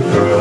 to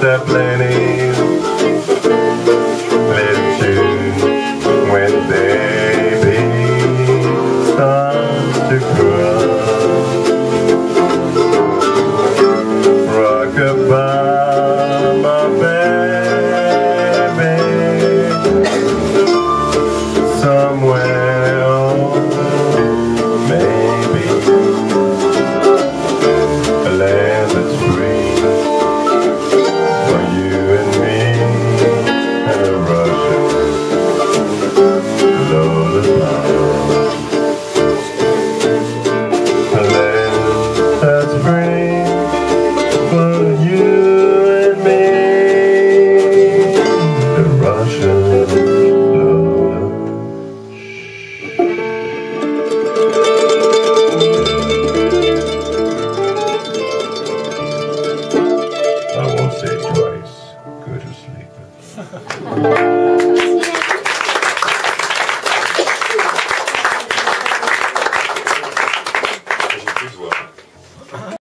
that planning.